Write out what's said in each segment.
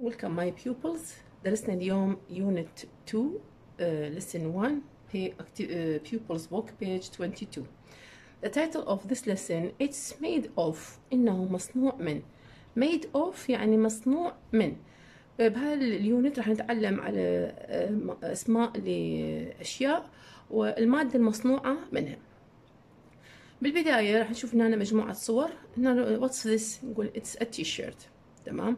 Welcome my pupils. درسنا اليوم Unit 2 uh, Lesson 1 pay, acti- uh, Pupils Book page 22 The title of this lesson It's made of. إنه مصنوع من. Made of يعني مصنوع من. بهذا اليونت راح نتعلم على uh, أسماء لأشياء والمادة المصنوعة منها. بالبداية راح نشوف هنا مجموعة صور. هنا what's this? نقول it's a t-shirt. تمام؟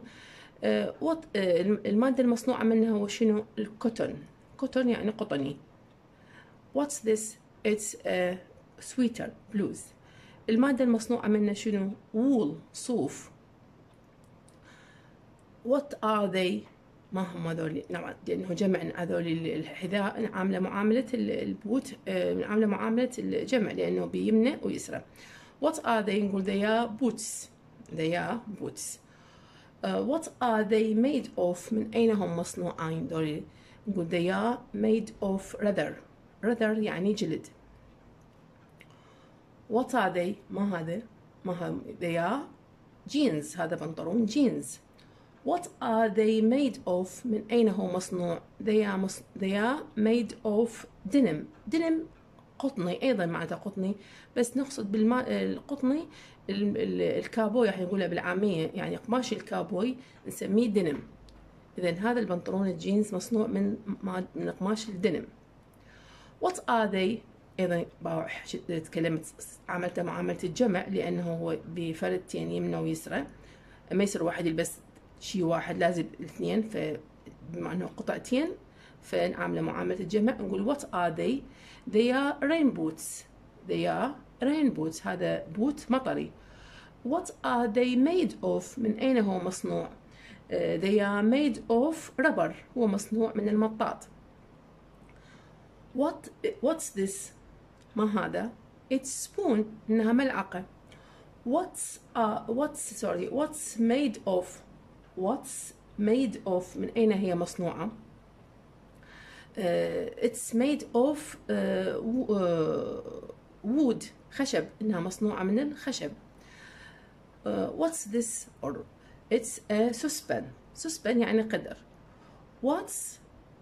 المادة المصنوعة منها هو شنو؟ ال cotton. cotton يعني قطني. What's this? It's a sweater blouse. المادة المصنوعة منها شنو؟ wool صوف. What are they? ما هم هذول نعم لأنه جمع هذول الحذاء. نعامله معاملة ال boot نعامله معاملة الجمع لأنه بيمنى ويسرى. What are they نقول they are boots. They are boots. what are they made of من أين هم مصنوعين دول نقول they are made of leather leather يعني جلد what are they ما هذا ما هم they are jeans هذا بنطلون jeans what are they made of من أين هو مصنوع they are, مص... they are made of denim denim قطني أيضا معناتها قطني بس نقصد بالقطني الكابوي راح نقولها بالعامية يعني قماش الكابوي نسميه دينم. إذا هذا البنطلون الجينز مصنوع من من قماش الدينم. What are they أيضا تكلمت عملتها معاملة الجمع لأنه هو بفردتين يمنى ويسرى ما يصير واحد يلبس شيء واحد لازم الاثنين فبما أنه قطعتين فنعامله معاملة الجمع. نقول what are they they are rain boots they are rain boots هذا بوت مطري what are they made of من أين هو مصنوع uh, they are made of rubber هو مصنوع من المطاط what what's this ما هذا it's spoon إنها ملعقة what's uh, what's sorry what's made of what's made of من أين هي مصنوعة uh, of uh, uh, wood خشب إنها مصنوعة من الخشب uh, this or it's a suspan suspan يعني قدر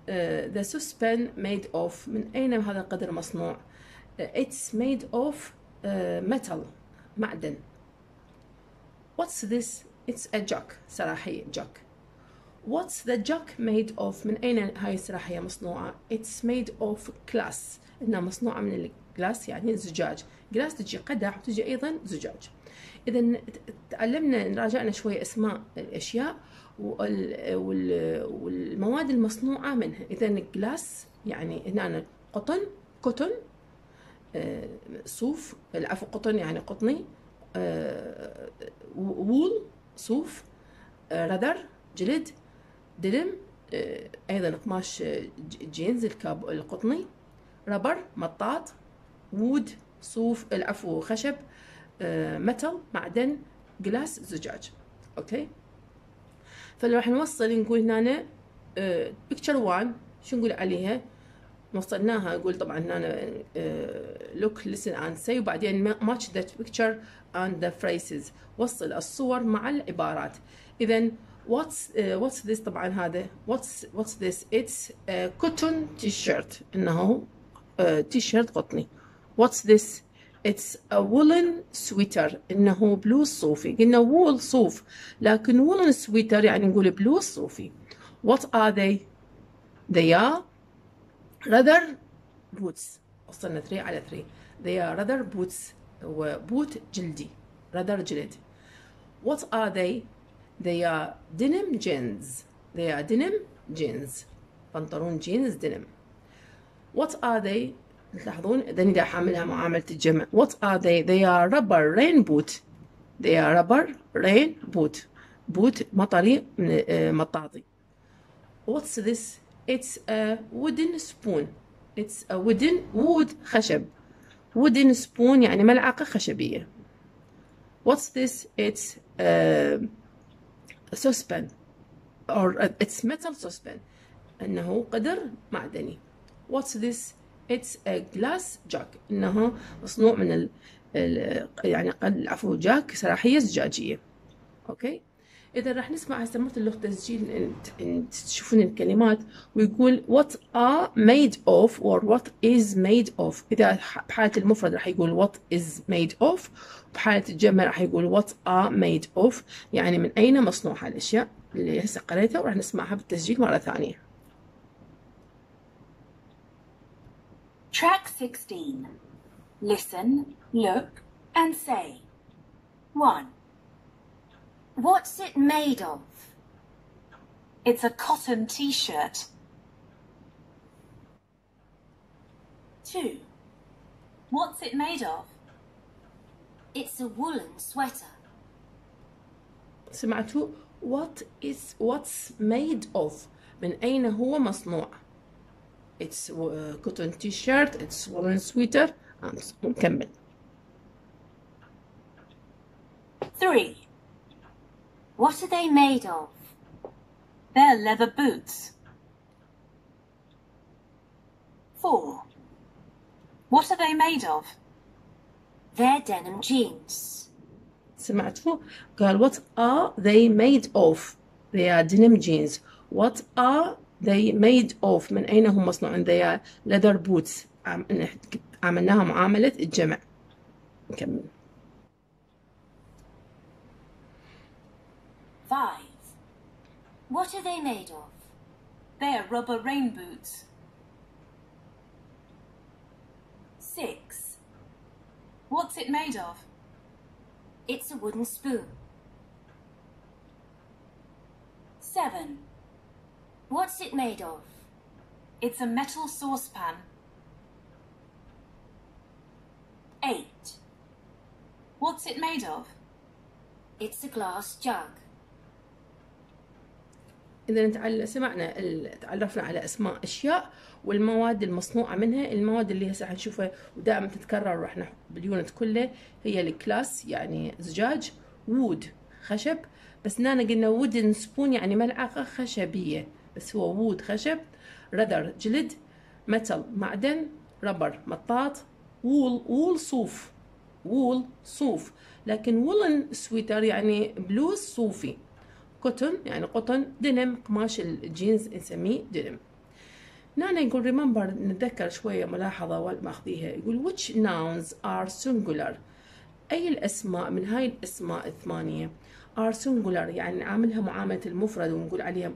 uh, the suspan made of من أين هذا القدر مصنوع uh, made of uh, metal معدن what's this it's a jug سراحية jug what's the jug made of? من أين هاي السراحية مصنوعة؟ It's made of glass. إنها مصنوعة من ال glass يعني الزجاج glass تجي قدح وتجي أيضا زجاج. إذا تعلمنا راجعنا شوي أسماء الأشياء والمواد المصنوعة منها. إذا ال glass يعني هنا قطن cotton صوف. العفو قطن يعني قطني. wool صوف. leather جلد. دلم أيضا قماش جينز ال cap القطني rubber مطاط wood صوف العفو خشب metal معدن glass زجاج. okay؟ فلو راح نوصل نقول هنا picture 1 شو نقول عليها؟ وصلناها نقول طبعا هنا look listen and say وبعدين match the picture and the phrases. وصل الصور مع العبارات. اذا uh, what's this طبعا هذا what's what's this it's a cotton t-shirt انه تي شيرت قطني what's this it's a woolen sweater انه بلوز صوفي قلنا wool صوف لكن woolen sweater يعني نقول بلوز صوفي what are they they are rather boots وصلنا 3 على 3 they are rather boots وبوت جلدي rather جلد what are they they are denim jeans they are denim jeans بنطلون جينز denim what are they تلاحظون إذا إذا حاملها معاملة الجمع what are they they are rubber rain boot they are rubber rain boot boot مطري مطاطي what's this it's a wooden spoon it's a wooden wood خشب wooden spoon يعني ملعقة خشبية what's this it's a saucepan or it's metal saucepan أنه قدر معدني. What's this? It's a glass jug إنه مصنوع من ال, ال يعني عفوا جاك سراحيه زجاجية. أوكي إذا راح نسمع هسه مثل لغة تسجيل تشوفون الكلمات ويقول what are made of or what is made of إذا بحالة المفرد راح يقول what is made of بحالة الجمع راح يقول what are made of يعني من أين مصنوعة الأشياء اللي هسه قريتها وراح نسمعها بالتسجيل مرة ثانية Track 16. Listen, look, and say. 1. What's it made of? It's a cotton t shirt. 2. What's it made of? It's a woolen sweater. سمعتوا what is what's made of من أين هو مصنوع it's uh, cotton t-shirt it's woolen sweater نكمل 3. What are they made of? They're leather boots. 4. What are they made of? They're denim jeans. سمعتوا قال what are they made of they are denim jeans what are they made of من أين هم مصنوعون they are leather boots عملناها معاملة الجمع نكمل 5. What are they made of? They're rubber rain boots. 6. What's it made of? It's a wooden spoon. 7. What's it made of? It's a metal saucepan. 8. What's it made of? It's a glass jug. إذا سمعنا تعرفنا على أسماء أشياء والمواد المصنوعة منها. المواد اللي هسه حنشوفها ودائما تتكرر راح بال unit كله هي ال glass يعني زجاج wood خشب. بس هنا قلنا wooden spoon يعني ملعقة خشبية. بس هو wood خشب leather جلد metal معدن rubber مطاط wool wool صوف wool صوف. لكن woolen sweater يعني بلوز صوفي. cotton يعني قطن دنم قماش الجينز نسميه دنم. هنا يقول remember نتذكر شوية ملاحظة ماخذيها. يقول which nouns are singular? أي الأسماء من هاي الأسماء الثمانية are singular يعني نعاملها معاملة المفرد ونقول عليها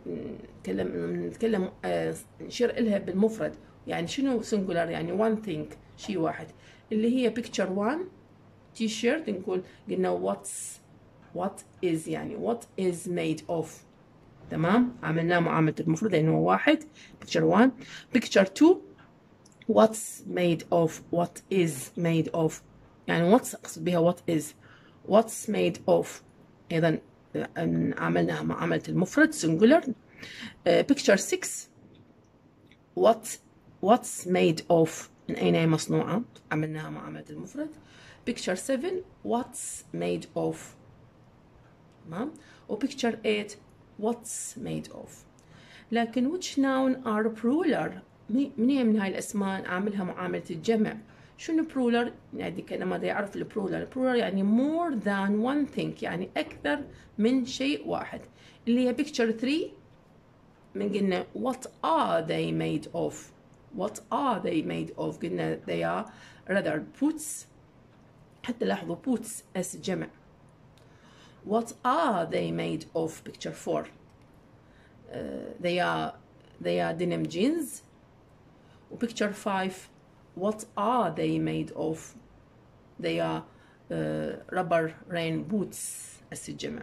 نتكلم نتكلم آه، نشير إلها بالمفرد. يعني شنو singular يعني one thing شيء واحد. اللي هي picture one شيرت نقول قلنا what's what is يعني what is made of تمام عملناه معاملة المفرد لأنه هو واحد picture one picture two what's made of what is made of يعني what's أقصد بها what is what's made of أيضا آه، عملناها معاملة المفرد singular آه، picture six what what's made of من أين هي مصنوعة عملناها معاملة المفرد picture 7 what's made of تمام و picture 8 what's made of لكن which noun are plural مي- من هاي الأسماء نعاملها معاملة الجمع شنو plural يعني ماذا يعرف البلورال plural يعني more than one thing يعني أكثر من شيء واحد اللي هي picture 3 من قلنا what are they made of what are they made of قلنا they are rather boots حتى لاحظوا boots as جمع what are they made of picture 4 uh, they are they are denim jeans و picture 5 what are they made of they are uh, rubber rain boots as الجمع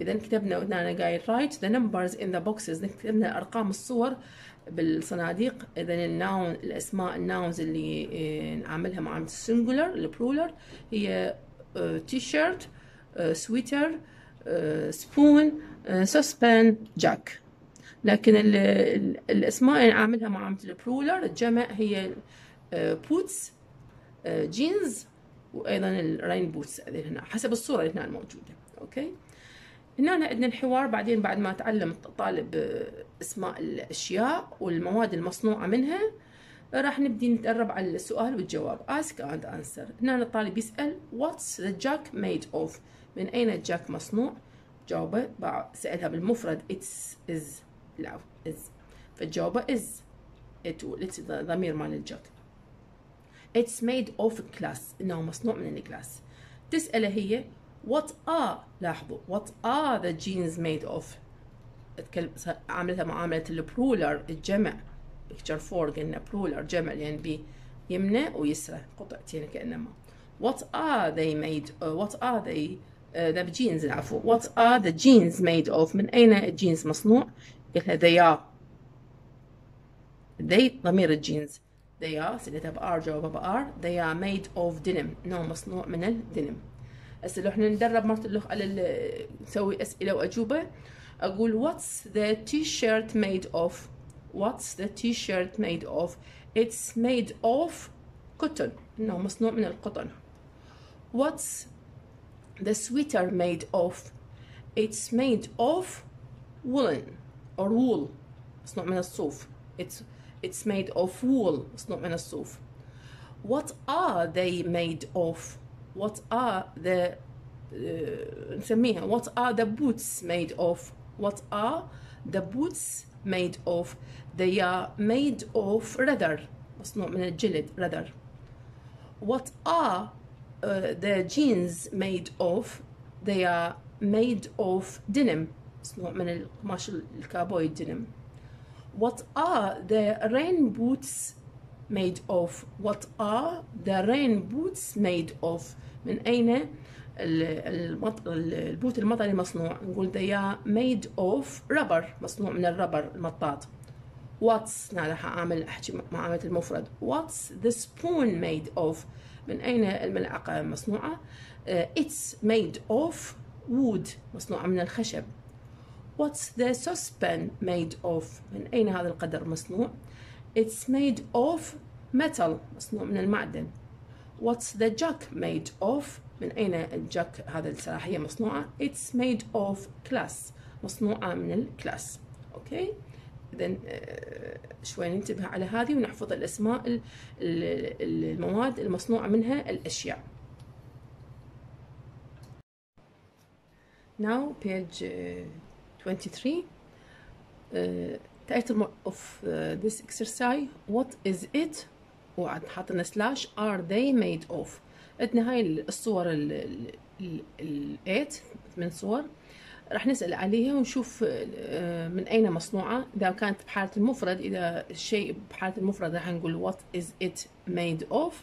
إذا كتبنا قلنا أنا قايل write the numbers in the boxes كتبنا أرقام الصور بالصناديق إذا الناون الأسماء الناونز اللي آه، نعاملها معاملة السنجولر البرولر هي تي شيرت سويتر سبون سسبان جاك لكن ال- ال- الأسماء اللي نعاملها معاملة ال plural الجمع هي boots jeans وأيضا ال rain boots هنا حسب الصورة اللي هنا الموجودة. okay؟ هنا عندنا الحوار بعدين بعد ما تعلم الطالب آه، أسماء الأشياء والمواد المصنوعة منها راح نبدي نتدرب على السؤال والجواب ask and answer. هنا الطالب يسأل what's the jack made of? من أين الجاك مصنوع؟ جاوبه بع- سألها بالمفرد it's is العفو is. فالجوابة is. It it's ضمير مال الجك it's made of glass. إنه مصنوع من الجلاس تسأله هي what are? لاحظوا. What are the jeans made of? عاملها معاملة البرولر الجمع. picture 4 قلنا برولر جمع لأن بي يمنى ويسرى. قطعتين كأنما. What are they made uh, what are they uh, the jeans العفو what are the jeans made of من أين الجينز مصنوع قلها they are they ضمير الجينز they are سنتها بار جوابها بار they are made of denim انه مصنوع من الدنم هسه لو إحنا ندرب مرة الاخ على نسوي اسئله واجوبه أقول what's the t-shirt made of what's the t-shirt made of it's made of cotton انه مصنوع من القطن what's the sweater made of it's made of woolen or wool مصنوع من الصوف it's it's made of wool مصنوع من الصوف what are they made of what are the uh, نسميها what are the boots made of what are the boots made of they are made of leather مصنوع من الجلد leather what are uh, the jeans made of they are made of denim مصنوع من القماش الكابوي الدنم what are the rain boots made of what are the rain boots made of من أين ال- المط... البوت المطري مصنوع نقول they are made of rubber مصنوع من الربر المطاط what's هذا حأعمل أحكي معاملة المفرد what's the spoon made of من أين الملعقة مصنوعة uh, it's made of wood مصنوعة من الخشب What's the saucepan made of؟ من أين هذا القدر مصنوع؟ It's made of metal مصنوع من المعدن. What's the jug made of؟ من أين ال jug هذا السلاحية مصنوعة؟ It's made of glass مصنوعة من ال glass. Okay؟ إذا شوي ننتبه على هذه ونحفظ الأسماء ال- ال- المواد المصنوعة منها الأشياء. Now page uh, 23 uh, title of uh, this exercise what is it? وعد حاطنا سلاش are they made of. عندنا هاي الصور ال- ال- ال- الإيت من صور. راح نسأل عليها ونشوف آه، من أين مصنوعة. إذا كانت بحالة المفرد إذا الشيء بحالة المفرد راح نقول what is it made of.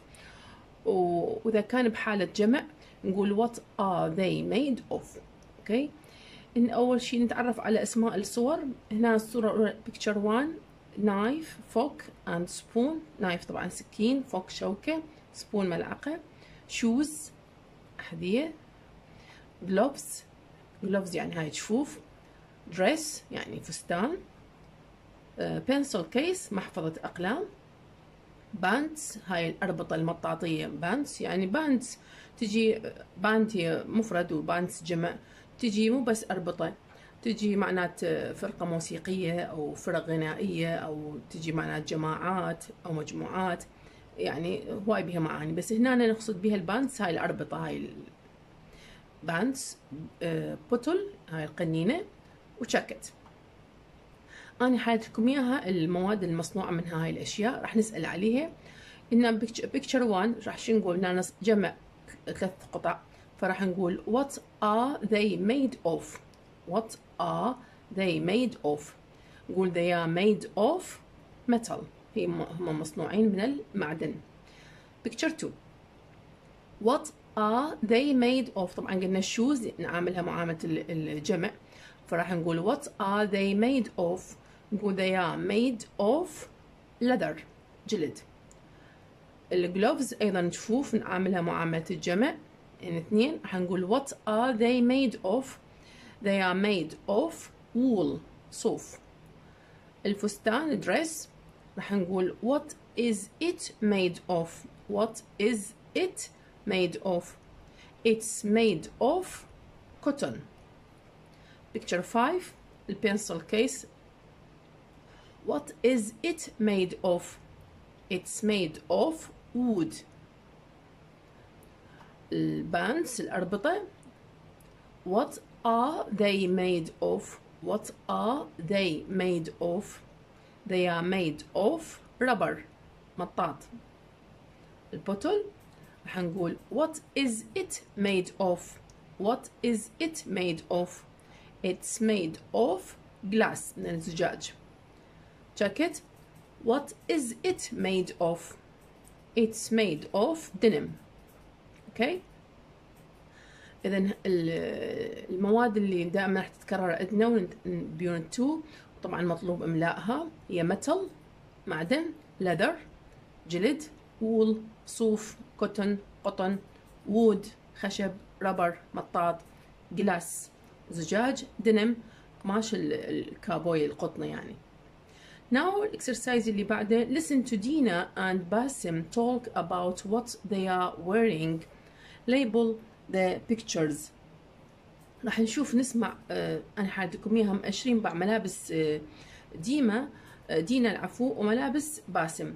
وإذا كان بحالة جمع نقول what are they made of. okay إن أول شيء نتعرف على أسماء الصور. هنا الصورة الأولى picture 1 knife fork and spoon. Knife طبعا سكين fork شوكة spoon ملعقة. shoes أحذية gloves gloves يعني هاي جفوف dress يعني فستان. آه، pencil case محفظة أقلام. bands هاي الأربطة المطاطية bands. يعني bands تجي band هي مفرد و bands جمع. تجي مو بس أربطة. تجي معنات فرقة موسيقية أو فرق غنائية أو تجي معنات جماعات أو مجموعات. يعني هواي بها معاني. بس هنا نقصد بها ال bands هاي الأربطة هاي ال bands آه، bottle هاي القنينة وشاكت. أنا حايت لكم إياها المواد المصنوعة من هاي الأشياء راح نسأل عليها. إن بيكتشر 1 راح شو نقول جمع ثلاث قطع فراح نقول what are they made of what are they made of نقول they are made of metal. هم مصنوعين من المعدن. Picture 2 what are they made of طبعا قلنا shoes نعاملها معاملة ال- الجمع فراح نقول what are they made of نقول they are made of leather جلد الجلوفز ايضا جفوف نعاملها معاملة الجمع يعني اثنين راح نقول what are they made of they are made of wool صوف الفستان dress راح نقول what is it made of what is it made of it's made of cotton picture 5 البنسل case what is it made of it's made of wood البانس الأربطة what are they made of what are they made of they are made of rubber مطاط البوتل راح نقول what is it made of? What is it made of? It's made of glass. من الزجاج jacket. What is it made of? It's made of denim. Okay. اذا المواد اللي دائما راح تتكرر عندنا ب unit 2 طبعا مطلوب املائها هي metal معدن leather جلد wool صوف. cotton قطن wood خشب rubber مطاط glass زجاج دنم قماش الكابوي القطني يعني. Now exercise اللي بعده listen to Dina and Basim talk about what they are wearing. Label the pictures. راح نشوف نسمع آه أنا حادكم اياها مأشرين بعض ملابس آه ديما آه دينا العفو وملابس باسم.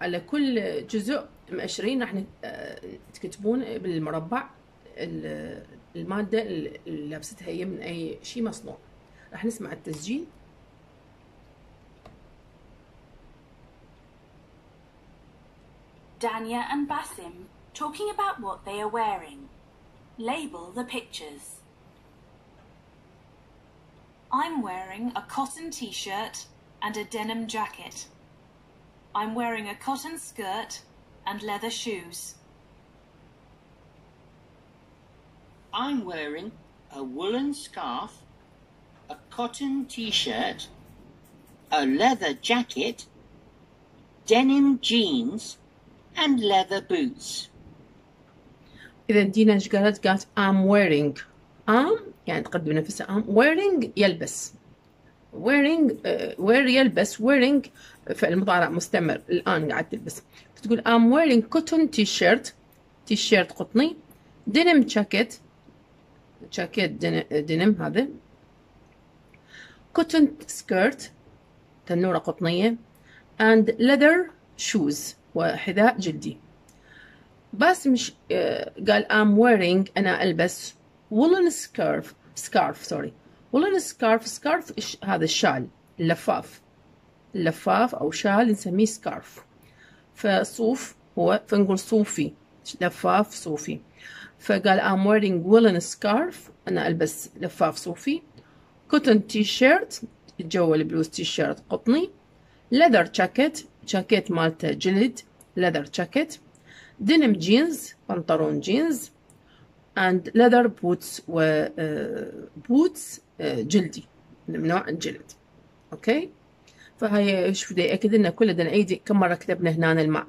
على كل جزء مأشرين راح تكتبون بالمربع المادة اللي لابستها هي من أي شيء مصنوع راح نسمع التسجيل Dania and Basim talking about what they are wearing. Label the pictures. I'm wearing a cotton t shirt and a denim jacket. I'm wearing a cotton skirt and leather shoes. I'm wearing a woolen scarf, a cotton t shirt, a leather jacket, denim jeans, and leather boots. إذا دينا ايش قالت؟ قالت I'm wearing am يعني تقدم نفسها am wearing يلبس wearing uh, wear يلبس wearing فعل مضارع مستمر الآن قاعد تلبس فتقول I'm wearing cotton t-shirt t-shirt قطني denim jacket جاكيت دينم هذا cotton skirt تنورة قطنية and leather shoes وحذاء جلدي بس مش قال I'm wearing أنا ألبس woolen scarf scarf sorry woolen scarf scarf هذا الشال اللفاف اللفاف أو شال نسميه scarf. فصوف هو فنقول صوفي. لفاف صوفي. فقال I'm wearing woolen scarf. أنا ألبس لفاف صوفي. cotton t-shirt الجو البلوز شيرت قطني. leather jacket جاكيت مالته جلد leather jacket. denim jeans بنطلون جينز and leather boots و uh, boots. جلدي من نوع الجلد. Okay؟ فهي شوف بدي أكد لنا كل بدنا نعيد. كم مرة كتبنا هنا المع...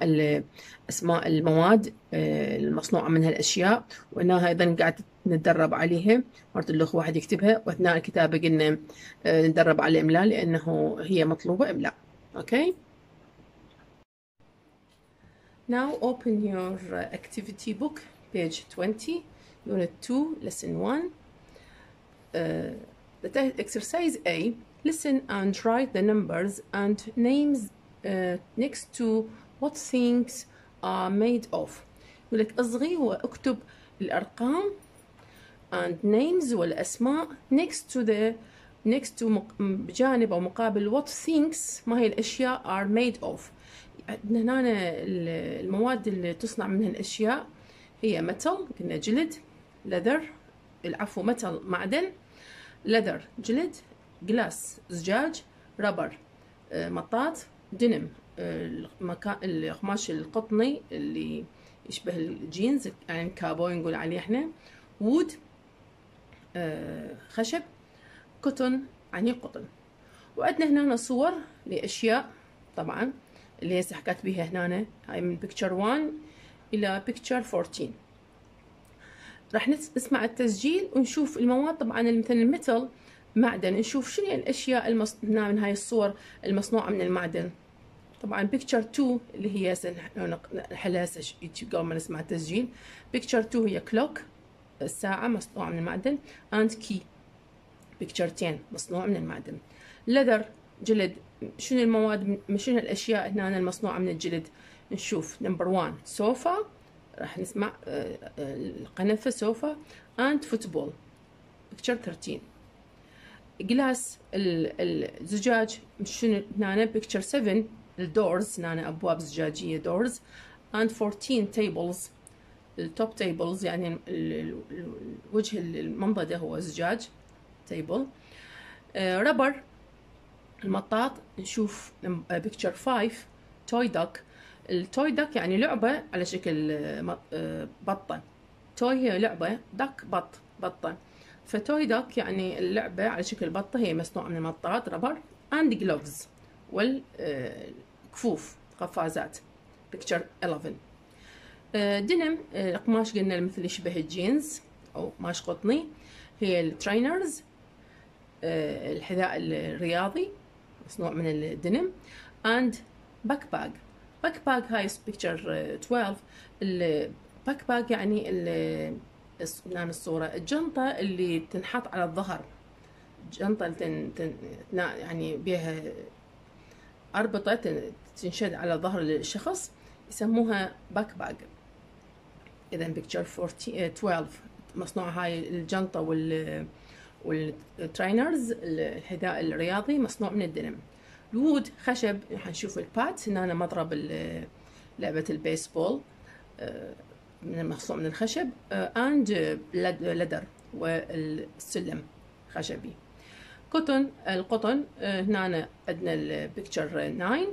أسماء المواد المصنوعة منها الأشياء وإنها أيضا قاعد نتدرب عليها. مرة الأخ واحد يكتبها وأثناء الكتابه قلنا نتدرب على الاملاء لأنه هي مطلوبة املاء أوكي؟ Now open your activity book, page 20, unit 2, lesson 1. Uh, the exercise A, listen and write the numbers and names uh, next to what things are made of. يقول لك اصغي واكتب الارقام and names والاسماء next to the next to بجانب أو مقابل what things ما هي الاشياء are made of هنا المواد اللي تصنع منها الاشياء هي متل قلنا جلد leather العفو متل معدن leather جلد جلاس زجاج rubber مطاط دنم المكان القماش القطني اللي يشبه الجينز يعني كابوي نقول عليه إحنا wood خشب cotton يعني قطن وعندنا هنا صور لأشياء طبعا اللي هسه حكيت بيها هنا هاي من picture 1 إلى picture 14 راح نسمع التسجيل ونشوف المواد طبعا مثل ال metal معدن. نشوف شنو الأشياء المصنوعة من هاي الصور المصنوعة من المعدن. طبعا picture 2 اللي هي نحلها هسه قبل ما نسمع التسجيل. picture 2 هي clock الساعة مصنوعة من المعدن. And key picture 10 مصنوع من المعدن. Leather جلد. شنو المواد شنو الأشياء هنا المصنوعة من الجلد؟ نشوف. number 1 سوفا راح نسمع القنفة sofa and football picture 13 glass الزجاج شنو؟ هنا picture 7 ال doors هنا أبواب زجاجية doors and 14 tables. ال top tables يعني وجه المنضده هو زجاج table rubber المطاط. نشوف picture 5 toy duck ال toy duck يعني لعبة على شكل بطة. toy هي لعبة duck بط بطة. ف toy duck يعني اللعبة على شكل بطة هي مصنوعة من المطاط rubber and gloves والكفوف قفازات. picture 11 دينم القماش قلنا مثل يشبه الجينز أو قماش قطني. هي ال trainers الحذاء الرياضي مصنوع من ال denim and back backpack هاي picture 12 ال backpack يعني نعم الصورة. الجنطة اللي تنحط على الظهر. جنطة تن تن يعني بها أربطة تنشد على ظهر الشخص يسموها backpack إذا picture 12 مصنوع هاي الجنطة وال وال trainers الحذاء الرياضي مصنوع من ال denim. ال wood خشب. حنشوف ال bat. هنا مضرب لعبة البيسبول من مصنوع من الخشب and ladder والسلم خشبي. cotton القطن هنا عندنا ال picture 9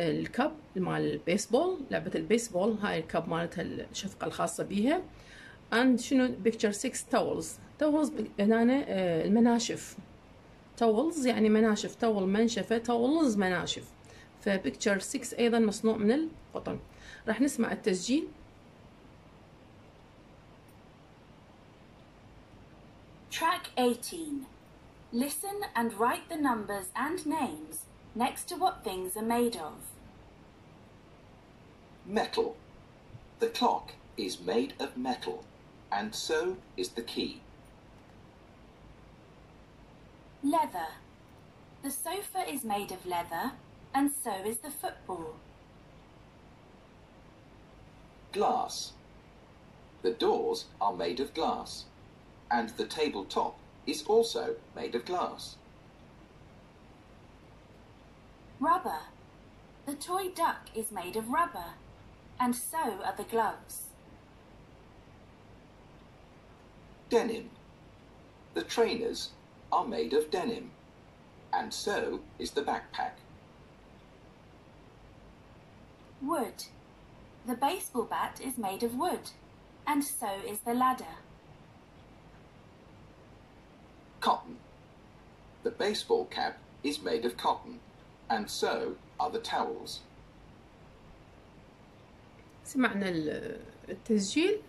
ال cap مال البيسبول. لعبة البيسبول هاي ال cap مالتها الشفقة الخاصة بيها. And شنو؟ picture 6 towels towels هنا المناشف. تاولز يعني مناشف تاول منشفة تاولز مناشف فبيكتشر 6 أيضا مصنوع من القطن راح نسمع التسجيل Track 18. Listen and write the numbers and names next to what things are made of. Metal. The clock is made of metal, and so is the key. Leather. The sofa is made of leather, and so is the football. Glass. The doors are made of glass, and the tabletop is also made of glass. Rubber. The toy duck is made of rubber, and so are the gloves. Denim. The trainers are made of denim, and so is the backpack. Wood. The baseball bat is made of wood, and so is the ladder. Cotton. The baseball cap is made of cotton, and so are the towels. سمعنا التسجيل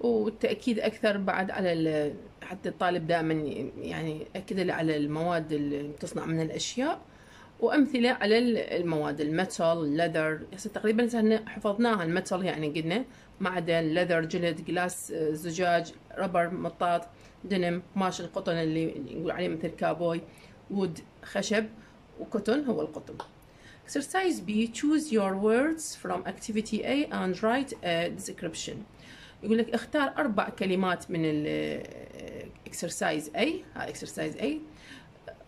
والتأكيد أكثر بعد على حتى الطالب دائما يعني أكد على المواد اللي تصنع من الأشياء وأمثلة على المواد ال metal ال leather. هسه تقريبا حفظناها ال metal يعني قلنا معدن leather جلد glass زجاج rubber مطاط دنم قماش القطن اللي نقول عليه مثل كابوي وود خشب وكوتون هو القطن. Exercise B choose your words from activity A and write a description. يقول لك اختار أربع كلمات من exercise A هاي exercise A.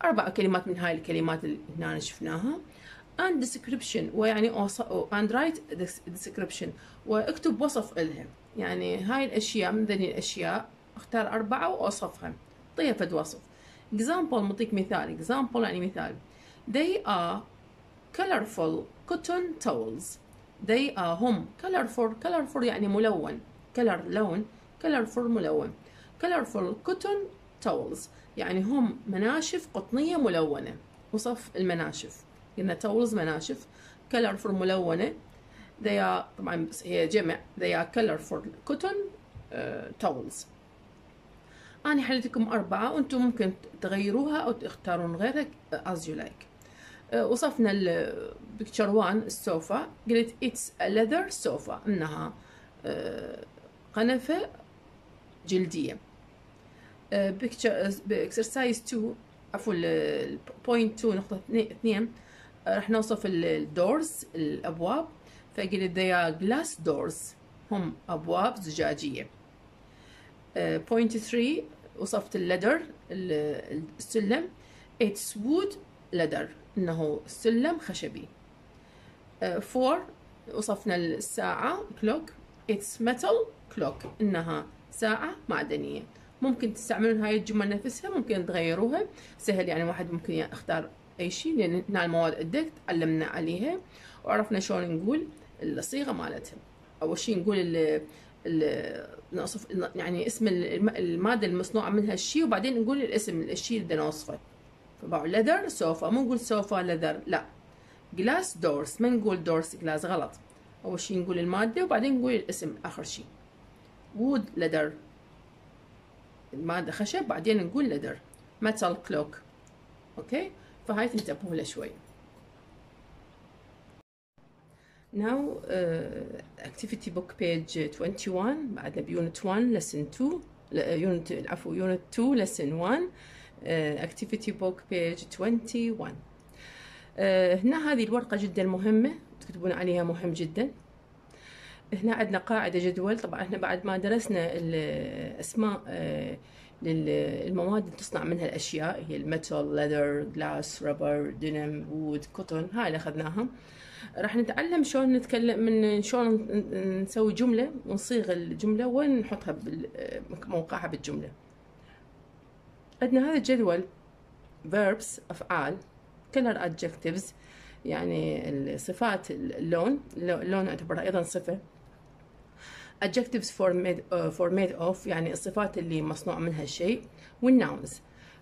أربع كلمات من هاي الكلمات اللي هنا شفناها. And description ويعني and write description. وأكتب وصف إلها يعني هاي الأشياء من ذني الأشياء أختار أربعة وأوصفها. طيب فد وصف. Example مطيك مثال. Example يعني مثال. They are colorful cotton towels. They are هم colorful colorful يعني ملون. Color لون. Colorful ملون. Colorful cotton towels. يعني هم مناشف قطنية ملونة. وصف المناشف. قلنا towels مناشف colorful ملونة. They are طبعا هي جمع. They are colorful cotton uh, towels. أنا حليت لكم أربعة وأنتم ممكن تغيروها أو تختارون غيرها as you like. وصفنا ال picture 1 السوفا. قلت it's leather sofa إنها قنفة جلدية. picture ب exercise 2 عفوا ال point 2 نقطة 2 راح نوصف ال doors الأبواب. فقلت they are glass doors. هم أبواب زجاجية. point 3 وصفت ال ladder ال- السلم. It's wood ladder إنه سلم خشبي. uh, four وصفنا الساعة clock. It's metal clock إنها ساعة معدنية. ممكن تستعملون هاي الجمل نفسها ممكن تغيروها. سهل يعني واحد ممكن يختار أي شيء لأن هنا المواد عندك تعلمنا عليها وعرفنا شلون نقول الصيغة مالتها. أول شيء نقول ال نوصف يعني اسم الم- المادة المصنوعة منها الشيء وبعدين نقول الاسم الشيء اللي بدنا نوصفه فبقى leather sofa. مو نقول sofa leather لا. glass doors ما نقول doors glass غلط. أول شيء نقول المادة وبعدين نقول الاسم آخر شيء. wood ladder المادة خشب بعدين نقول ladder metal clock. okay فهاي تنتبهوا لها شوي. Now uh, activity book page 21 بعدنا ب unit 1 lesson 2 لا، unit العفو unit 2 lesson 1 uh, activity book page 21 uh, هنا هذه الورقة جدا مهمة. تكتبون عليها مهم جدا. هنا عندنا قاعدة جدول. طبعا إحنا بعد ما درسنا الأسماء آه، للمواد اللي تصنع منها الأشياء هي ال metal leather glass rubber denim wood cotton هاي اللي أخذناها. راح نتعلم شلون نتكلم من شلون نسوي جملة ونصيغ الجملة وين نحطها بال- آه، بالجملة. عندنا هذا الجدول verbs أفعال color adjectives يعني الصفات اللون اللون يعتبر أيضا صفة. Adjectives for made, uh, of يعني الصفات اللي مصنوع منها الشيء والناونز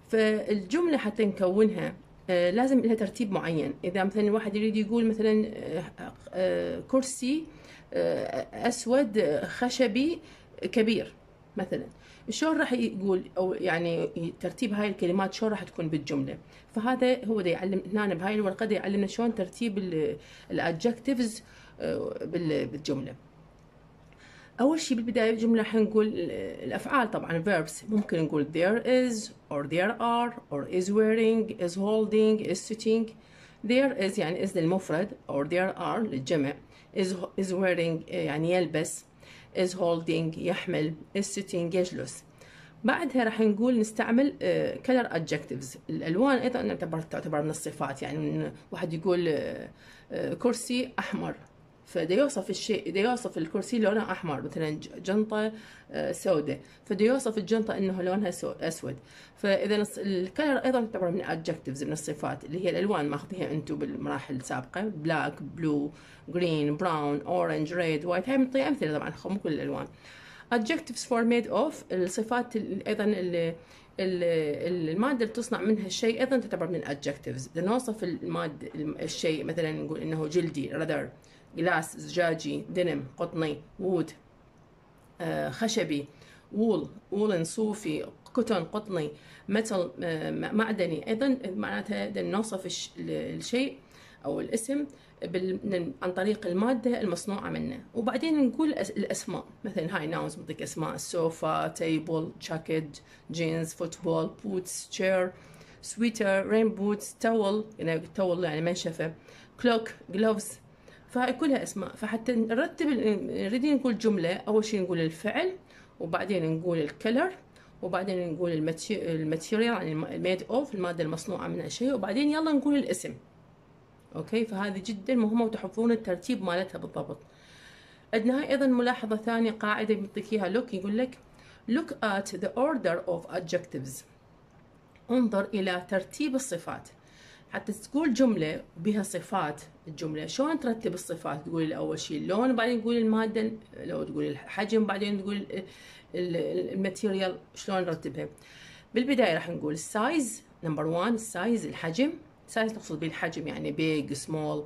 فالجملة حتى نكونها آه، لازم لها ترتيب معين. إذا مثلا الواحد يريد يقول مثلا آه، آه، كرسي أسود خشبي كبير مثلا. شلون راح يقول أو يعني ترتيب هاي الكلمات شلون راح تكون بالجملة؟ فهذا هو دا يعلم هنا بهاي الورقة يعلمنا شلون ترتيب الادجكتيفز بالجملة. أول شيء بالبداية الجمله حنقول ال- الأفعال. طبعا verbs ممكن نقول there is or there are or is wearing is holding is sitting. There is يعني is للمفرد or there are للجمع. Is is wearing يعني يلبس. Is holding يحمل. Is sitting يجلس. بعدها راح نقول نستعمل آه، color adjectives. الألوان أيضا تعتبر تعتبر من الصفات. يعني واحد يقول آه، آه، كرسي أحمر. فده يوصف الشيء ده يوصف الكرسي لونه أحمر مثلا جنطة آه، سوداء فده يوصف الجنطة إنه لونها سو- أسود. فإذا ال color أيضا تعتبر من adjectives من الصفات اللي هي الألوان ماخذيها أنتم بالمراحل السابقة. black blue green brown orange red white هاي بنعطيها أمثلة طبعا مو كل الألوان. adjectives for made of الصفات ال- أيضا ال- ال- المادة اللي تصنع منها الشيء أيضا تعتبر من adjectives. نوصف المادة الشيء مثلا نقول إنه جلدي leather glass زجاجي دنم قطني wood آه، خشبي wool woolen صوفي cotton قطني metal معدني. أيضا معناتها نوصف الش- الشيء أو الاسم. عن طريق المادة المصنوعة منه. وبعدين نقول الأسماء. مثلا هاي nouns نعطيك أسماء. sofa table jacket jeans football boots chair sweater rain boots towel يعني towel يعني منشفة. clock gloves فهاي كلها اسماء. فحتى نرتب نريد نقول جملة. أول شيء نقول الفعل وبعدين نقول ال color وبعدين نقول ال material يعني ال made of المادة المصنوعة من الشيء وبعدين يلا نقول الاسم. okay؟ فهذه جدا مهمة وتحفظون الترتيب مالتها بالضبط. عندنا أيضا ملاحظة ثانية قاعدة بيعطيك إياها look يقول لك look at the order of adjectives. انظر إلى ترتيب الصفات. حتى تقول جملة بها صفات الجملة. شلون ترتب الصفات؟ تقول أول شيء اللون بعدين تقول المادة لو تقول الحجم بعدين تقول ال- ال- ال material شلون نرتبها؟ بالبداية راح نقول ال size number 1 ال size الحجم. size نقصد به الحجم يعني big small.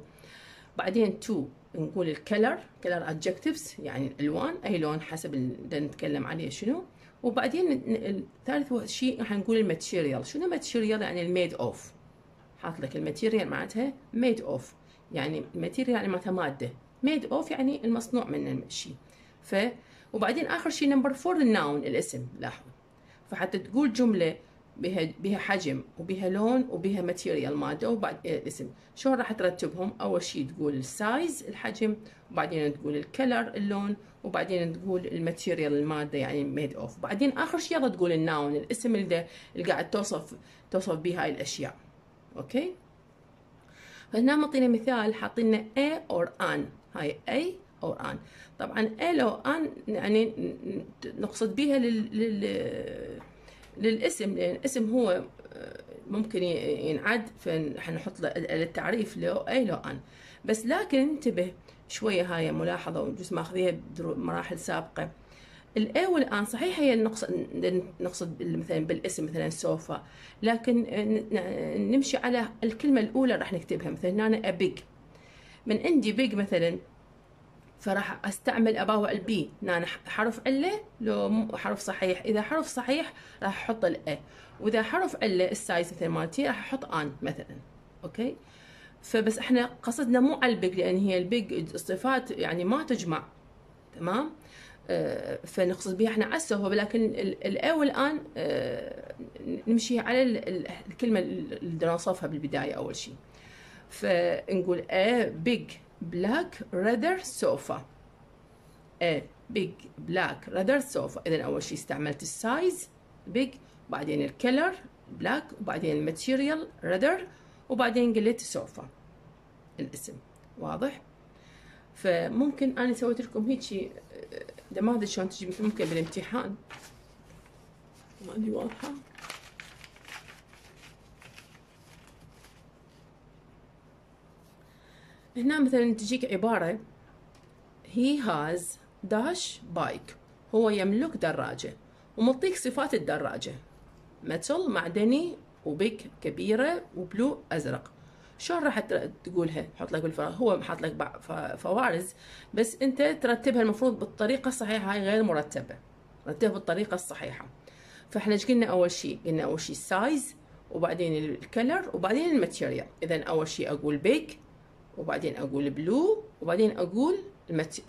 بعدين 2 نقول ال color color adjectives يعني الألوان أي لون حسب اللي نتكلم عليه شنو. وبعدين الثالث شيء راح نقول ال material. شنو material يعني ال made of حاط لك ال material معناتها made of يعني ال material يعني معناتها ماده made of يعني المصنوع من الشيء. ف وبعدين آخر شيء number 4 ال noun الاسم. لاحظوا. فحتى تقول جملة بها بها حجم وبها لون وبها material مادة وبعد الاسم شلون راح ترتبهم؟ أول شيء تقول ال size الحجم. وبعدين تقول ال color اللون. وبعدين تقول ال material المادة يعني made of بعدين آخر شيء يلا تقول ال noun الاسم اللي, اللي قاعد توصف توصف به هاي الأشياء. okay فهنا معطينا مثال حاطين لنا a or an. هاي a or an. طبعا a أو an يعني نقصد بها لل, لل للاسم لأن الاسم هو ممكن ينعد فنحط التعريف لو a لو an بس لكن انتبه شوية هاي ملاحظة وجزء ماخذيها بمراحل سابقة. ال a وال an صحيح هي نقصد نقصد مثلا بالاسم مثلا سوفا لكن نمشي على الكلمة الأولى راح نكتبها. مثلا هنا a big من عندي big مثلا فراح أستعمل أباوع ال b هنا حرف عله لو حرف صحيح. إذا حرف صحيح راح أحط ال a وإذا حرف عله ال size مثلا مالتي راح أحط an مثلا. okay؟ فبس إحنا قصدنا مو على ال big لأن هي ال big الصفات يعني ما تجمع. تمام؟ فنقصد بها إحنا على السوف لكن ال a وال an آه نمشي على الكلمة اللي نوصفها بالبداية أول شيء فنقول a big black leather sofa. A big black leather sofa. اذا أول شيء استعملت ال size big بعدين ال color black وبعدين ال material leather وبعدين قلت سوفا الاسم واضح؟ فممكن أنا سويت لكم هيك نماذج شلون تجي ممكن بالامتحان. ما ادري واضحة. هنا مثلا تجيك عبارة. He has dash bike. هو يملك دراجة. ومعطيك صفات الدراجة. متل معدني وبيك كبيرة وبلو أزرق. شلون راح تقولها؟ حط لك بالفراغ هو حاط لك فوارز بس انت ترتبها المفروض بالطريقة الصحيحة هاي غير مرتبة. رتبها بالطريقة الصحيحة. فإحنا إيش قلنا أول شيء قلنا أول شيء ال size وبعدين ال color وبعدين ال material. اذا أول شيء أقول big وبعدين أقول blue وبعدين أقول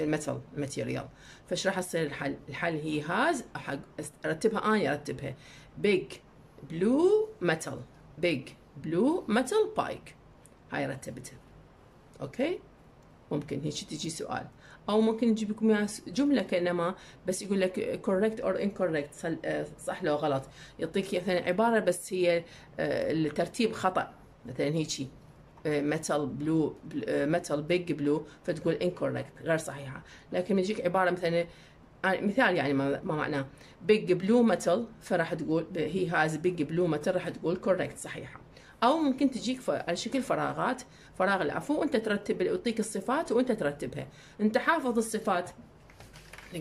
ال metal ال material فإيش راح يصير الحل؟ الحل he has أرتبها أنا أرتبها. big blue metal big blue metal bike هاي رتبتها okay؟ ممكن هيك تجي سؤال. أو ممكن نجيب لكم جملة كأنما بس يقول لك correct or incorrect. صح لو غلط. يعطيك مثلا عبارة بس هي الترتيب خطأ. مثلا هيجي metal blue metal big blue فتقول incorrect غير صحيحة. لكن يجيك عبارة مثلا مثال يعني ما معناه. big blue metal فراح تقول he has big blue metal راح تقول correct صحيحة. أو ممكن تجيك على شكل فراغات فراغ العفو وأنت ترتب يعطيك الصفات وأنت ترتبها. أنت حافظ الصفات.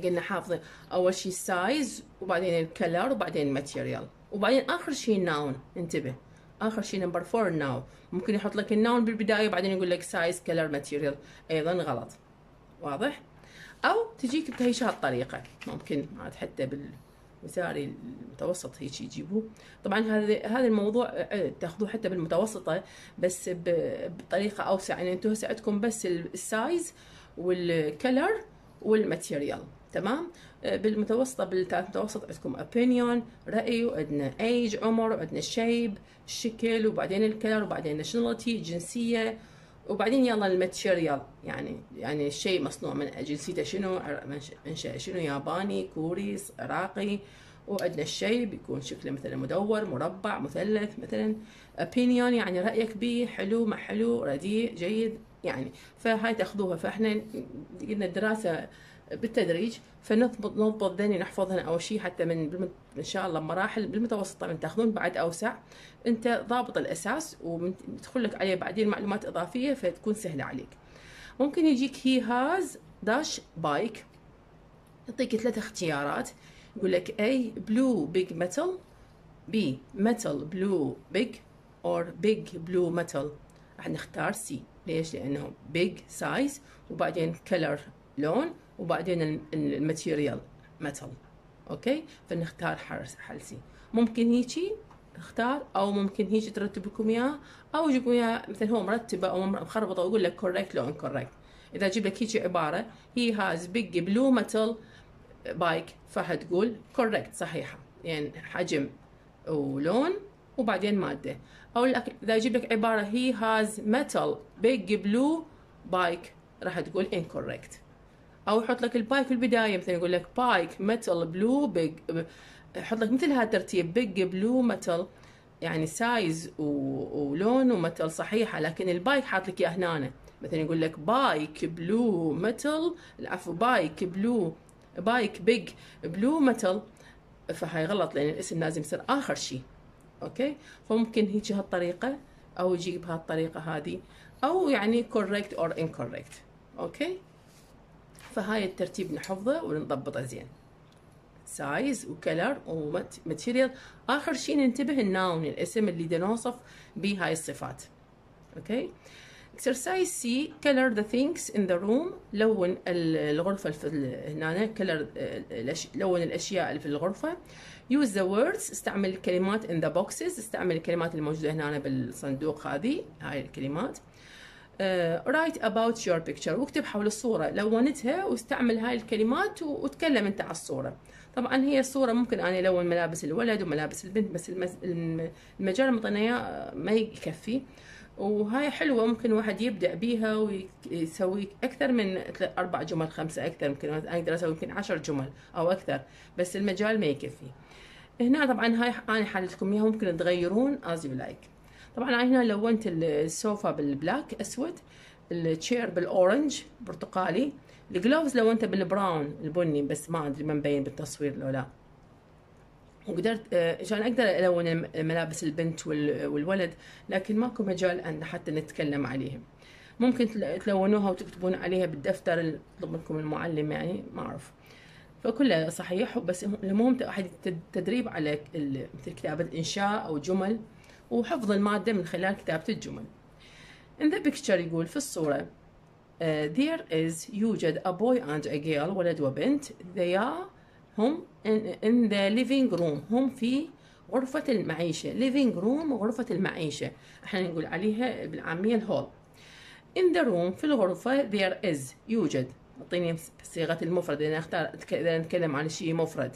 قلنا حافظه أول شيء ال size وبعدين ال color وبعدين ال material وبعدين آخر شيء ال noun انتبه. آخر شيء number 4 ال noun ممكن يحط لك ال noun بالبداية وبعدين يقول لك size color material أيضا غلط. واضح؟ أو تجيك بهيش هالطريقه ممكن عاد حتى بالمثالي المتوسط هيك يجيبوه. طبعا هذا هذا الموضوع تاخذوه حتى بالمتوسطة بس بطريقة أوسع. يعني أنتم هسه عندكم بس ال size وال color وال material تمام؟ بالمتوسطة بالثالث متوسط عندكم opinion رأي وعندنا age عمر وعندنا shape الشكل وبعدين ال color وبعدين nationality جنسية وبعدين يلا ال material يعني يعني الشيء مصنوع من جنسيته شنو؟ منشأ شنو؟ ياباني كوري عراقي وعندنا الشيء بيكون شكله مثلا مدور مربع مثلث مثلا opinion يعني رأيك به حلو ما حلو رديء جيد يعني. فهاي تأخذوها فإحنا قلنا الدراسة بالتدريج فنضبط نضبط ذني نحفظهن أول شيء حتى من. إن شاء الله مراحل بالمتوسطة من تأخذون بعد أوسع. أنت ضابط الأساس وتدخل لك عليه بعدين معلومات إضافية فتكون سهلة عليك. ممكن يجيك هي هاز dash bike يعطيك ثلاث اختيارات. يقول لك A blue big metal, B metal blue big or big blue metal. راح نختار C. ليش؟ لأنه big size وبعدين color لون. وبعدين ال material metal okay؟ فنختار حل C ممكن هيجي اختار أو ممكن هيجي ترتب لكم إياه أو يجيب إياه مثلا هو مرتبة أو مخربطة ويقول لك correct لو incorrect إذا جيب لك هيجي عبارة he has big blue metal bike فحتقول correct صحيحة. يعني حجم ولون وبعدين مادة. أو إذا يجيب لك عبارة he has metal big blue bike راح تقول incorrect. أو يحط لك ال bike في البداية مثلا يقول لك bike metal blue big يحط لك مثل هذا الترتيب big blue metal يعني size ولون و metal صحيحة لكن ال bike حاط لك إياه هنا. مثلا يقول لك bike blue metal العفو bike blue bike big blue metal فهاي غلط لأن الاسم لازم يصير آخر شيء. okay؟ فممكن هيك هالطريقة أو يجيب بهالطريقة هذه أو يعني correct or incorrect. okay؟ فهاي الترتيب نحفظه ونضبطه زين. size و color و material آخر شيء ننتبه ال noun الاسم اللي نوصف به هاي الصفات. أوكي exercise C color the things in the room. لون الغرفة في هنا color لون الأشياء اللي في الغرفة. Use the words. استعمل الكلمات in the boxes. استعمل الكلمات الموجودة هنا بالصندوق هذه هاي الكلمات. Write about your picture. واكتب حول الصورة. لونتها واستعمل هاي الكلمات وتكلم انت على الصورة. طبعا هي الصورة ممكن أنا ألون ملابس الولد وملابس البنت بس المجال المطنية ما يكفي. وهاي حلوة ممكن واحد يبدع بيها ويسوي أكثر من أربع جمل خمسة أكثر ممكن أقدر أسوي يمكن عشر جمل أو أكثر بس المجال ما يكفي. هنا طبعا هاي أنا حليتلكم إياها ممكن تغيرون as you like. طبعا أنا هنا لونت ال sofa بال black أسود ال chair بال orange برتقالي ال gloves لونته بال brown البني بس ما أدري ما مبين بالتصوير لو لا. وقدرت عشان أقدر ألون ملابس البنت والولد لكن ماكو مجال أن حتى نتكلم عليهم. ممكن تلونوها وتكتبون عليها بالدفتر اللي منكم المعلم يعني ما أعرف. فكله صحيح بس المهم تدريب على مثل كتابة إنشاء أو جمل. وحفظ المادة من خلال كتابة الجمل. In the picture يقول في الصورة uh, there is يوجد a boy and a girl ولد وبنت. They are هم in, in the living room. هم في غرفة المعيشة. Living room غرفة المعيشة. إحنا نقول عليها بالعامية الهول. In the room في الغرفة there is يوجد. أعطيني صيغة المفرد أنا اختار إذا نتكلم عن شيء مفرد.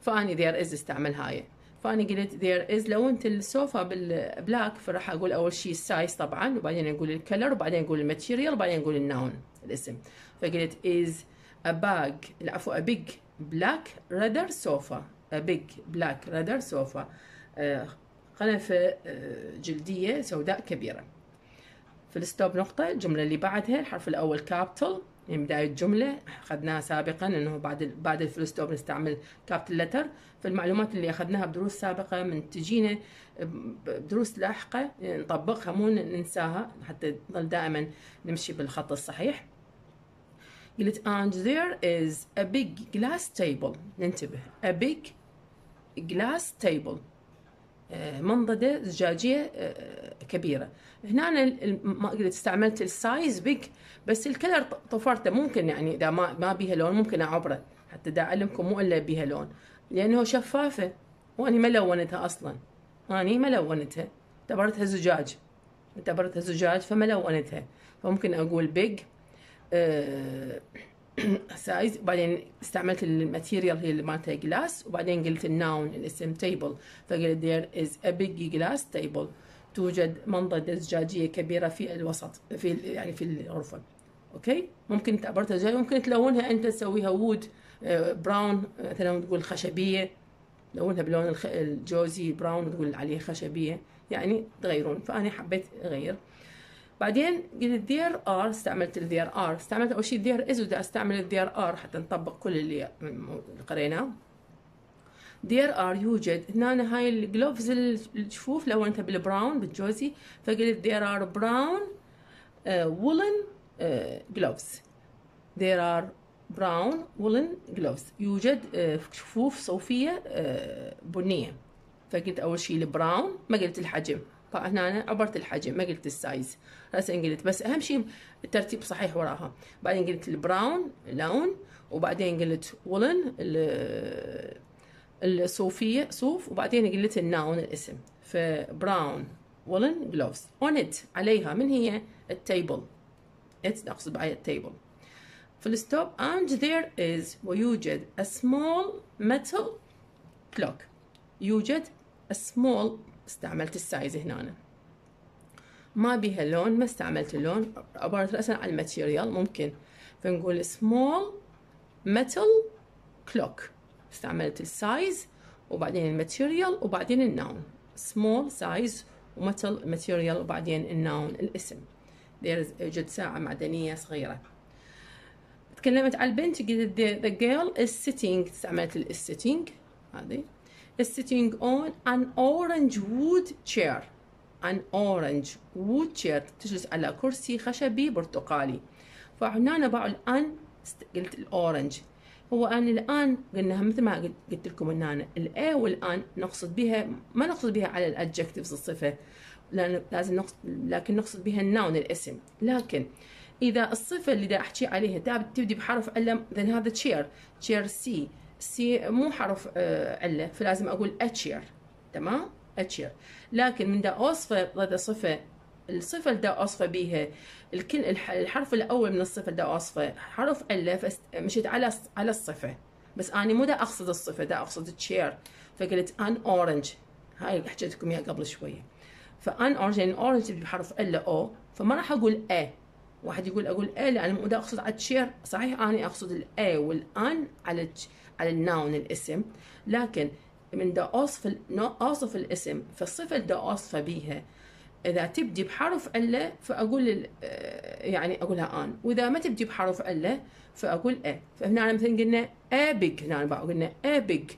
فأني there is استعمل هاي. فاني قلت there is لونت ال sofa بال black فراح أقول أول شيء ال size طبعا وبعدين أقول ال color وبعدين أقول ال material وبعدين أقول ال noun الاسم. فقلت is a bag العفو a big black leather sofa. a big black leather sofa. قنفة جلدية سوداء كبيرة. full stop نقطة الجملة اللي بعدها الحرف الأول capital يعني بداية الجملة أخذناها سابقا أنه بعد بعد ال full stop نستعمل capital letter في المعلومات اللي أخذناها بدروس سابقة من تجينا بدروس لاحقة نطبقها مو ننساها حتى نضل دائما نمشي بالخط الصحيح. قلت and there is a big glass table. ننتبه. A big glass table. منضدة زجاجية كبيرة. هنا أنا ما قلت استعملت ال size big بس ال color طفرته ممكن يعني إذا ما ما بيها لون ممكن أعبره حتى دا أعلمكم مو إلا بيها لون. لأنه شفافة وأنا ما لونتها أصلا. أنا ما لونتها. اعتبرتها زجاج. اعتبرتها زجاج فما لونتها. فممكن أقول big size وبعدين استعملت ال material هي اللي مالتها glass وبعدين قلت ال noun الاسم table فقلت there is a big glass table. توجد منضدة زجاجية كبيرة في الوسط في يعني في الغرفة. okay؟ ممكن اعتبرتها زي ممكن تلونها أنت تسويها wood brown مثلا تقول خشبية. لونها بلون الجوزي brown تقول عليه خشبية. يعني تغيرون. فأنا حبيت أغير. بعدين قلت there are استعملت ال there are استعملت أول شيء there is ودا استعمل ال there are حتى نطبق كل اللي قريناه. there are يوجد. هنا هاي ال gloves الجفوف لونتها بال brown بالجوزي فقلت brown uh, woolen uh, gloves. there are brown woolen gloves. يوجد uh, جفوف صوفية uh, بنية. فقلت أول شيء ال brown ما قلت الحجم. فهنا أنا عبرت الحجم ما قلت ال size. هسه قلت بس أهم شيء الترتيب صحيح وراها. بعدين قلت ال brown لون وبعدين قلت woolen الصوفية صوف وبعدين قلت ال noun الاسم. ف brown woolen gloves. on it عليها. من هي؟ ال table. it نقصد بعد ال table. full stop and there is ويوجد a small metal clock. يوجد a small استعملت ال size هنا. ما بيها لون ما استعملت اللون عبارة رأسا عن ال material ممكن فنقول small metal clock. استعملت ال size وبعدين ال material وبعدين ال noun small size وميتال material وبعدين الناون الاسم. يوجد ساعة معدنية صغيرة. تكلمت على البنت قلت the, girl is sitting. استعملت ال sitting. هذه. Is sitting on an orange wood chair. An orange wood chair. تجلس على كرسي خشبي برتقالي. فهنا باعوا الآن قلت الأورنج. هو أن الآن قلنا مثل ما قلت لكم أنا ال a وال an نقصد بها ما نقصد بها على ال adjectives الصفة. لأن لازم نقصد لكن نقصد بها ال noun الاسم. لكن إذا الصفة اللي دا أحكي عليها تبدي بحرف علة then هذا chair chair c c مو حرف علة فلازم أقول a chair. تمام؟ a chair. لكن من دا أوصفه ضد صفة الصفة اللي أوصفه بيها الكل الحرف الأول من الصفة اللي أوصفه حرف ألف مشيت على على الصفة. بس أنا مو دا أقصد الصفة دا أقصد chair فقلت an orange. هاي حكيت لكم إياها قبل شوية. ف an orange يعني orange بحرف ال o فما راح أقول a. واحد يقول أقول a لأن مو دا أقصد على chair صحيح أنا أقصد ال a وال an على على ال noun الاسم لكن من دا أوصف أوصف الاسم فالصفة اللي دا أوصفه بيها. إذا تبدي بحرف علة فأقول يعني أقولها an وإذا ما تبدي بحرف علة فأقول a فهنا مثلا قلنا a beige هنا بقى قلنا a beige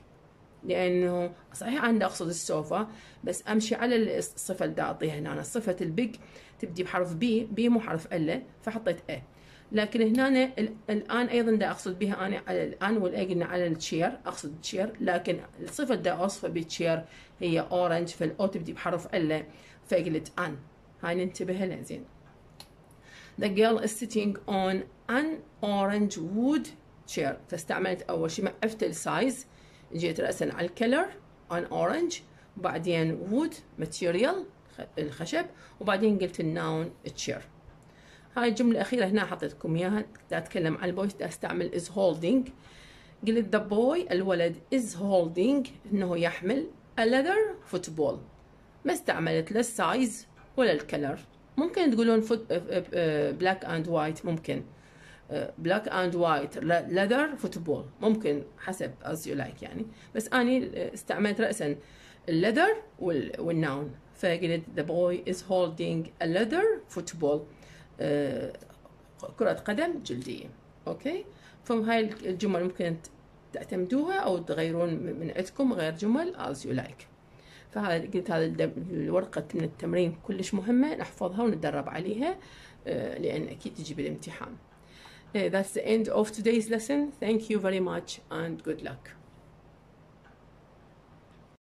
لأنه صحيح أنا أقصد السوفا بس أمشي على الصفة اللي أعطيها هنا. صفة البيج تبدي بحرف b b مو حرف علة فحطيت a لكن هنا ال an أيضا دا أقصد بها أنا على ال an وال a قلنا على ال chair أقصد ال chair لكن الصفة دا أوصفها بال chair هي orange فال o تبدي بحرف علة فقلت an هاي ننتبه لها زين. The girl is sitting on an orange wood chair. فاستعملت أول شيء عرفت ال size جيت رأسا على ال color an orange. وبعدين wood material الخشب. وبعدين قلت ال noun chair. هاي الجملة الأخيرة هنا حطيتكم إياها دا أتكلم عن ال boy دا أستعمل is holding. قلت the boy الولد is holding إنه يحمل a leather football. ما استعملت لا ال size ولا ال color. ممكن تقولون foot black and white ممكن. black and white leather football ممكن حسب as you like يعني. بس أني استعملت راسا ال leather وال noun فقلت the boy is holding a leather football. كرة قدم جلدية okay فهاي الجمل ممكن تعتمدوها أو تغيرون من عندكم غير جمل as you like فهذا قلت هذا الورقة من التمرين كلش مهمة نحفظها ونتدرب عليها لأن أكيد تجي بالامتحان. That's the end of today's lesson. Thank you very much and good luck.